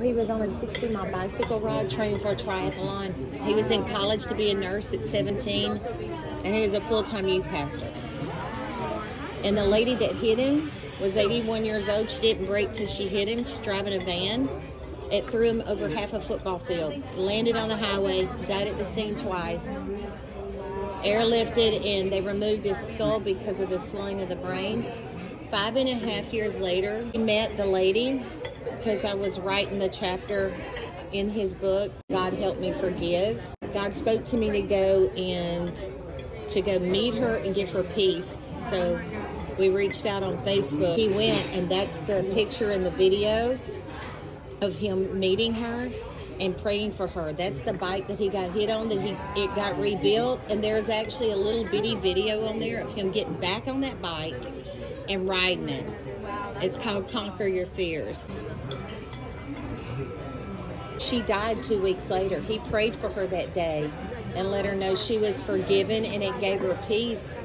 He was on a 60 mile bicycle ride training for a triathlon. He was in college to be a nurse at 17, and he was a full time youth pastor. And the lady that hit him was 81 years old. She didn't brake till she hit him. She's driving a van. It threw him over half a football field. Landed on the highway, died at the scene twice. Airlifted, and they removed his skull because of the swelling of the brain. Five and a half years later, he met the lady because I was writing the chapter in his book, God Help Me Forgive. God spoke to me to go and to go meet her and give her peace. So we reached out on Facebook. He went, and that's the picture in the video of him meeting her and praying for her. That's the bike that he got hit on that he it got rebuilt and there's actually a little bitty video on there of him getting back on that bike and riding it. It's called Conquer Your Fears. She died two weeks later. He prayed for her that day and let her know she was forgiven and it gave her peace